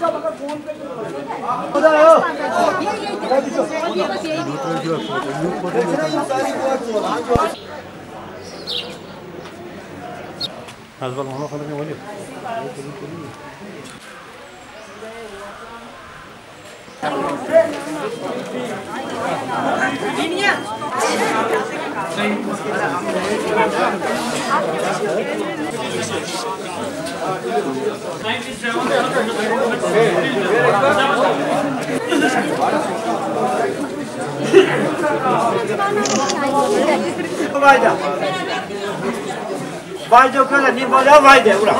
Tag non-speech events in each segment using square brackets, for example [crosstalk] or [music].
هذا والله ما خلاني وليد Thank you, Vajda. Vajda kada ni vajda vajde ura.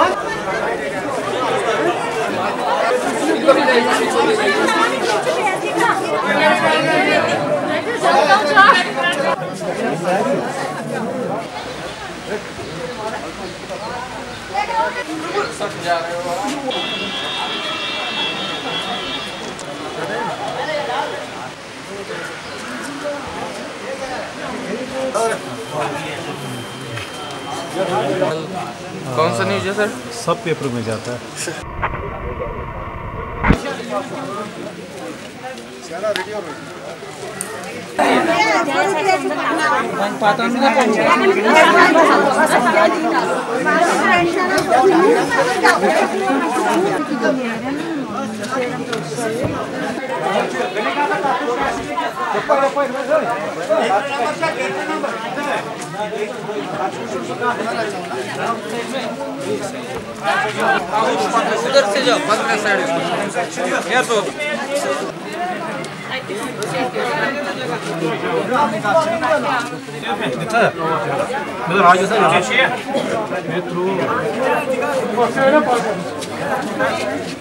Sakın ya. [laughs] कौन सा न्यूज़ है सर सब पेपर में जाता है। उधर से जाओ पंद्रह साइड यार तो मेरा राजू सर मेट्रो